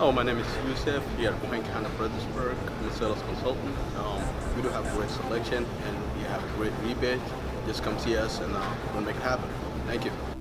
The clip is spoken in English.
Oh, my name is Yusef here at Pohanka Honda Fredericksburg. I'm a sales consultant. Um, we do have great selection and we have great rebate. Just come see us and uh, we'll make it happen. Thank you.